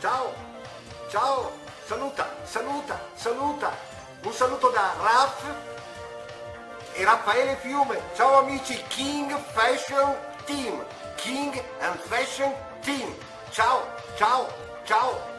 ciao, ciao, saluta, saluta, saluta. Un saluto da Raf e Raffaele Fiume. Ciao amici, King Fashion Team. King and Fashion Team. Ciao, ciao, ciao.